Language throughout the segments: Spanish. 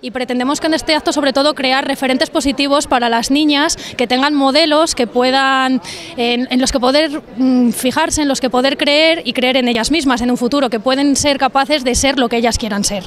Y pretendemos que en este acto sobre todo crear referentes positivos para las niñas, que tengan modelos que puedan, en, los que poder mm, fijarse, en los que poder creer y creer en ellas mismas en un futuro, que pueden ser capaces de ser lo que ellas quieran ser.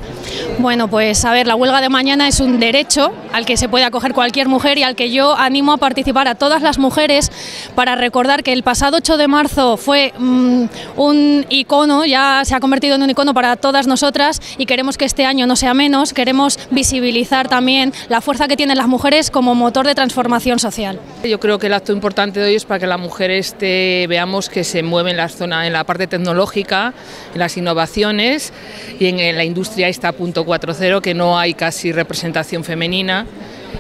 Bueno, pues a ver, la huelga de mañana es un derecho al que se puede acoger cualquier mujer y al que yo animo a participar a todas las mujeres para recordar que el pasado 8 de marzo fue mm, un icono, ya se ha convertido en un icono para todas nosotras y queremos que este año no sea menos, queremos visibilizar también la fuerza que tienen las mujeres como motor de transformación social. Yo creo que el acto importante de hoy es para que las mujeres veamos que se mueven en la zona, en la parte tecnológica, en las innovaciones y en la industria esta punto 4.0 que no hay casi representación femenina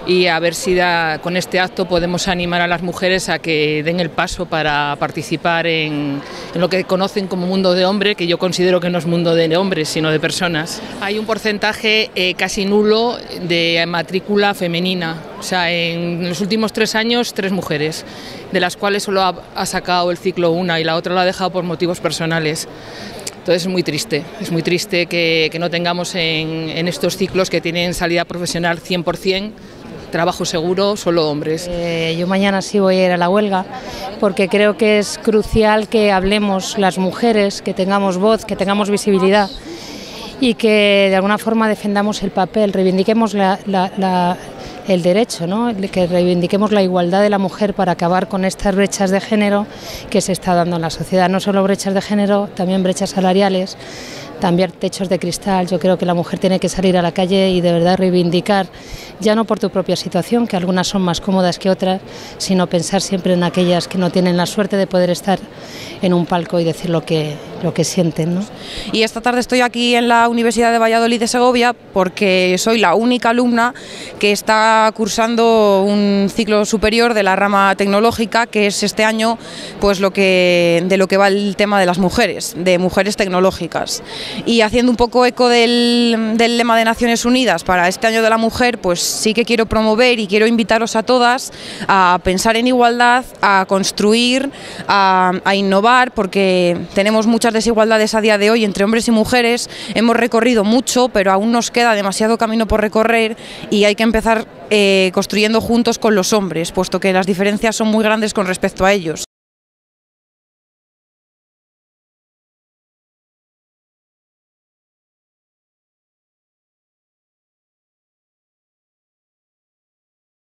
y a ver si con este acto podemos animar a las mujeres a que den el paso para participar en, lo que conocen como mundo de hombre, que yo considero que no es mundo de hombres, sino de personas. Hay un porcentaje eh, casi nulo de matrícula femenina, o sea, en los últimos tres años, tres mujeres, de las cuales solo ha, sacado el ciclo una y la otra lo ha dejado por motivos personales. Entonces es muy triste, es muy triste que, no tengamos en, en, estos ciclos que tienen salida profesional 100%, trabajo seguro, solo hombres. Eh, yo mañana sí voy a ir a la huelga porque creo que es crucial que hablemos las mujeres, que tengamos voz, que tengamos visibilidad y que de alguna forma defendamos el papel, reivindiquemos el derecho, ¿no? que reivindiquemos la igualdad de la mujer para acabar con estas brechas de género que se está dando en la sociedad. No solo brechas de género, también brechas salariales también techos de cristal. Yo creo que la mujer tiene que salir a la calle y de verdad reivindicar, ya no por tu propia situación, que algunas son más cómodas que otras, sino pensar siempre en aquellas que no tienen la suerte de poder estar en un palco y decir lo que, lo que sienten. ¿no? Y esta tarde estoy aquí en la Universidad de Valladolid de Segovia porque soy la única alumna que está cursando un ciclo superior de la rama tecnológica, que es este año pues lo que, de lo que va el tema de las mujeres, de mujeres tecnológicas. Y haciendo un poco eco del, del lema de Naciones Unidas para este año de la mujer, pues sí que quiero promover y quiero invitaros a todas a pensar en igualdad, a construir, a, innovar, porque tenemos muchas desigualdades a día de hoy entre hombres y mujeres. Hemos recorrido mucho, pero aún nos queda demasiado camino por recorrer y hay que empezar eh, construyendo juntos con los hombres, puesto que las diferencias son muy grandes con respecto a ellos.